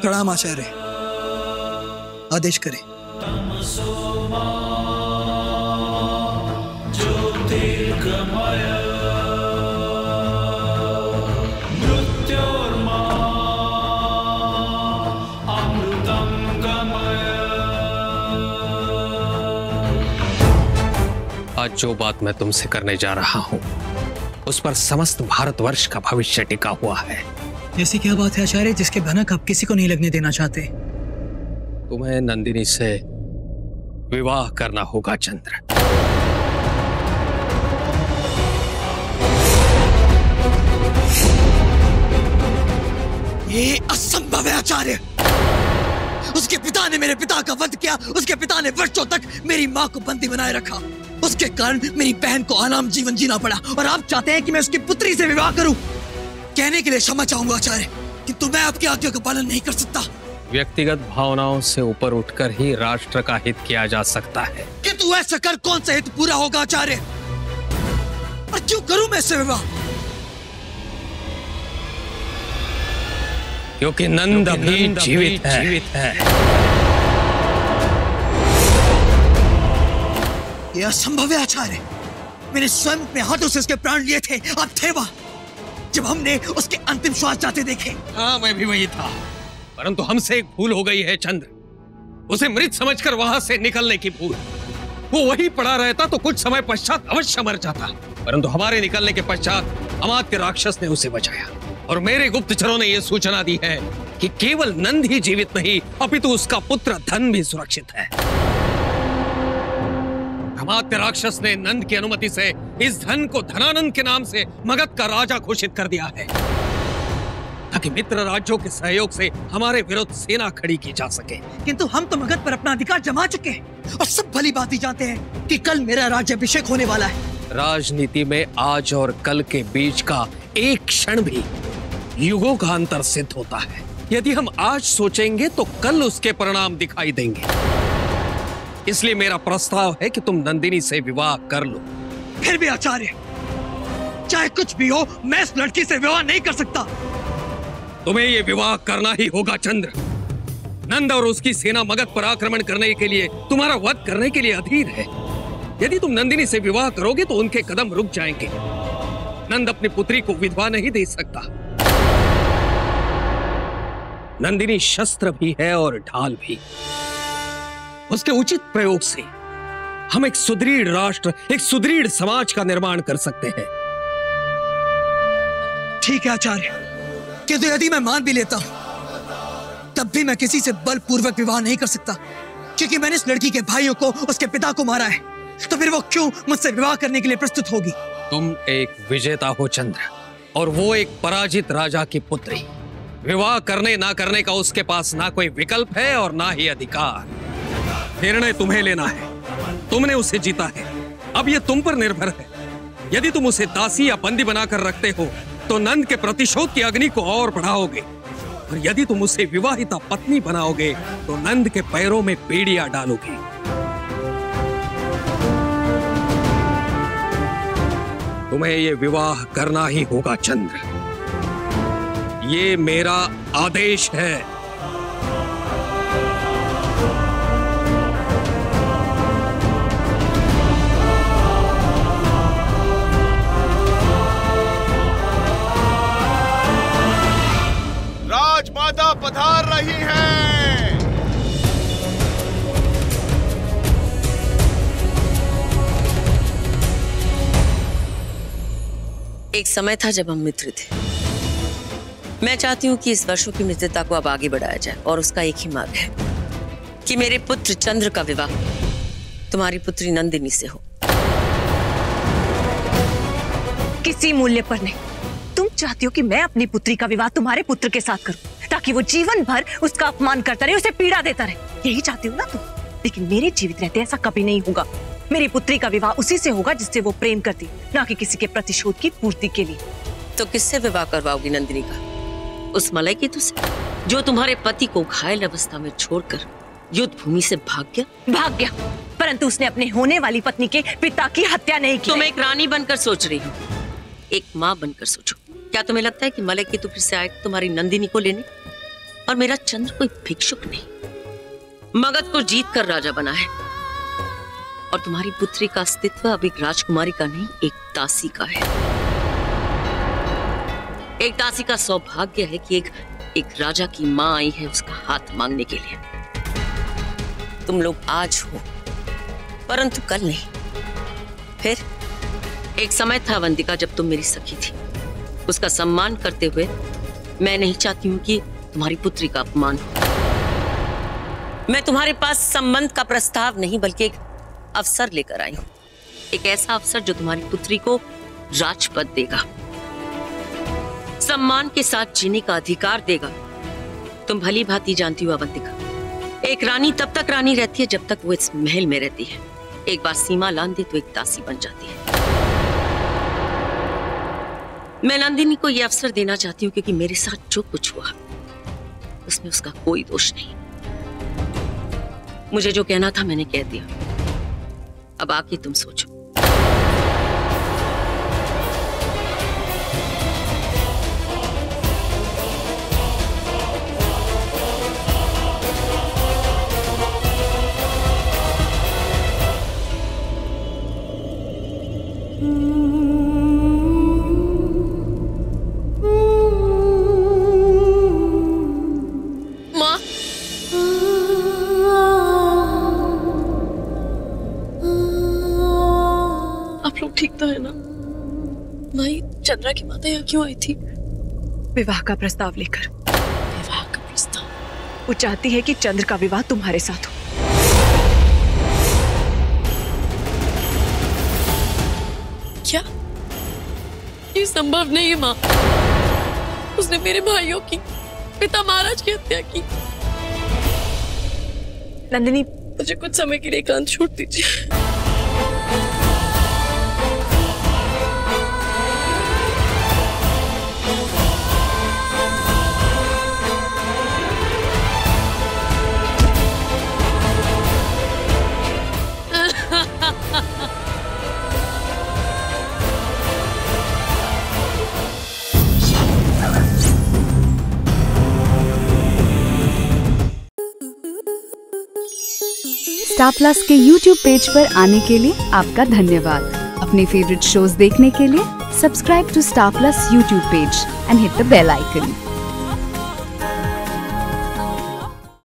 प्रणाम आचार्य। आदेश करें। ज्योतिर्गमय जो बात मैं तुमसे करने जा रहा हूँ उस पर समस्त भारतवर्ष का भविष्य टिका हुआ है। ऐसी क्या बात है आचार्य जिसके भनक आप किसी को नहीं लगने देना चाहते? तुम्हें नंदिनी से विवाह करना होगा चंद्र। ये असंभव है आचार्य। उसके पिता ने मेरे पिता का वध किया उसके पिता ने वर्षों तक मेरी माँ को बंदी बनाए रखा। उसके कारण मेरी बहन को आराम जीवन जीना पड़ा और आप चाहते हैं कि मैं उसकी पुत्री से विवाह करूँ? कहने के लिए क्षमा चाहूँगा आचार्य किंतु मैं आपकी आज्ञा का पालन नहीं कर सकता। व्यक्तिगत भावनाओं से ऊपर उठकर ही राष्ट्र का हित किया जा सकता है। किंतु ऐसा कर कौन सा हित पूरा होगा आचार्य? और क्यों करूँ मैं इससे विवाह? क्योंकि नंद अभी जीवित है। जीवित है। यह असंभव है आचार्य। मैंने स्वयं अपने हाथों से उसके प्राण लिए थे। आप थे वहाँ, जब हमने उसके अंतिम श्वास जाते देखे। हाँ मैं भी वही था। परंतु हमसे एक भूल हो गई है चंद्र। उसे मृत समझकर वहाँ से निकलने की भूल। वो वही पड़ा रहता तो कुछ समय पश्चात अवश्य मर जाता। परंतु हमारे निकलने के पश्चात अमात्य राक्षस ने उसे बचाया। और मेरे गुप्तचरों ने यह सूचना दी है कि केवल नंद ही जीवित नहीं, अपितु उसका पुत्र धन भी सुरक्षित है। अमात्य राक्षस ने नंद की अनुमति से इस धन को धनानंद के नाम से मगध का राजा घोषित कर दिया है ताकि मित्र राज्यों के सहयोग से हमारे विरुद्ध सेना खड़ी की जा सके। किंतु हम तो मगध पर अपना अधिकार जमा चुके हैं और सब भली बात ही जानते हैं कि कल मेरा राज्याभिषेक होने वाला है। राजनीति में आज और कल के बीच का एक क्षण भी युगों का अंतर सिद्ध होता है। यदि हम आज सोचेंगे तो कल उसके परिणाम दिखाई देंगे। इसलिए मेरा प्रस्ताव है कि तुम नंदिनी से विवाह कर लो। फिर भी आचार्य चाहे कुछ भी हो मैं इस लड़की से विवाह नहीं कर सकता। तुम्हें ये विवाह करना ही होगा चंद्र। नंद और उसकी सेना मगध पर आक्रमण करने के लिए तुम्हारा वध करने के लिए अधीर है। यदि तुम नंदिनी से विवाह करोगे तो उनके कदम रुक जाएँगे। नंद अपनी पुत्री को विधवा नहीं दे सकता। नंदिनी शस्त्र भी है और ढाल भी। उसके उचित प्रयोग से हम एक सुदृढ़ राष्ट्र एक सुदृढ़ समाज का निर्माण कर सकते हैं। ठीक है आचार्य। किंतु यदि मैं मान भी लेता हूँ तब भी मैं किसी से बलपूर्वक विवाह नहीं कर सकता। क्योंकि मैंने इस लड़की के भाइयों को उसके पिता को मारा है तो फिर वो क्यों मुझसे विवाह करने के लिए प्रस्तुत होगी? तुम एक विजेता हो चंद्र और वो एक पराजित राजा की पुत्री। विवाह करने ना करने का उसके पास ना कोई विकल्प है और ना ही अधिकार। निर्णय तुम्हें लेना है। तुमने उसे जीता है। अब यह तुम पर निर्भर है। यदि तुम उसे दासी या बंदी बनाकर रखते हो तो नंद के प्रतिशोध की अग्नि को और बढ़ाओगे। और यदि तुम उसे विवाहिता पत्नी बनाओगे तो नंद के पैरों में बेड़िया डालोगे। तुम्हें ये विवाह करना ही होगा, चंद्र। ये मेरा आदेश है। एक समय था जब हम मित्र थे। मैं चाहती हूँ कि इस वर्षों की मित्रता को अब आगे बढ़ाया जाए और उसका एक ही मार्ग है कि मेरे पुत्र चंद्र का विवाह तुम्हारी पुत्री नंदिनी से हो। किसी मूल्य पर नहीं। तुम चाहती हो कि मैं अपनी पुत्री का विवाह तुम्हारे पुत्र के साथ करूँ, ताकि वो जीवन भर उसका अपमान करता रहे, उसे पीड़ा देता रहे। यही चाहती हो ना तुम? लेकिन मेरे जीवित रहते ऐसा कभी नहीं होगा। मेरी पुत्री का विवाह उसी से होगा जिससे वो प्रेम करती ना कि किसी के प्रतिशोध की पूर्ति के लिए। तो किससे विवाह करवाओगी नंदिनी का? उस मलय की तुझसे? जो तुम्हारे पति को घायल अवस्था में छोड़कर युद्ध भूमि से भाग गया? भाग गया परंतु उसने अपने होने वाली पत्नी के पिता की हत्या नहीं की। तुम एक रानी बनकर सोच रही हो। एक माँ बनकर सोचो। क्या तुम्हें लगता है कि मलय की तो फिर से आए तुम्हारी नंदिनी को लेने? और मेरा चंद्र कोई भिक्षुक नहीं। मगध को जीत कर राजा बना है। और तुम्हारी पुत्री का अस्तित्व अब एक राजकुमारी का नहीं, एक दासी का है। एक दासी का सौभाग्य है कि एक एक राजा की माँ आई है उसका हाथ मांगने के लिए। तुम लोग आज हो, परंतु कल नहीं। फिर एक समय था वंदिका जब तुम मेरी सखी थी। उसका सम्मान करते हुए मैं नहीं चाहती हूँ कि तुम्हारी पुत्री का अपमान हो। मैं तुम्हारे पास संबंध का प्रस्ताव नहीं, बल्कि एक अवसर लेकर आई हूँ। एक ऐसा अवसर जो तुम्हारी पुत्री को राजपद देगा। सम्मान के साथ जीने का अधिकार देगा। तुम भली भांति जानती हो, अवंतिका। एक रानी तब तक रानी रहती है जब तक वो इस महल में रहती है। एक बार सीमा लान दे तो एक दासी बन जाती है। मैं नंदिनी को यह अवसर देना चाहती हूँ क्योंकि मेरे साथ जो कुछ हुआ, उसमें उसका कोई दोष नहीं। मुझे जो कहना था मैंने कह दिया। अब आके तुम सोचो। ठीक तो है ना? माई चंद्रा की माता यहाँ क्यों आई थी? विवाह का प्रस्ताव लेकर। विवाह का प्रस्ताव? वो चाहती है कि चंद्र का विवाह तुम्हारे साथ हो। क्या? ये संभव नहीं है माँ। उसने मेरे भाइयों की पिता महाराज की हत्या की। नंदिनी। मुझे कुछ समय के लिए एकांत छोड़ दीजिए। स्टार प्लस के यूट्यूब पेज पर आने के लिए आपका धन्यवाद। अपने फेवरेट शोज़ देखने के लिए subscribe to Star Plus YouTube page and hit the bell icon